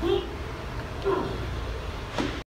Who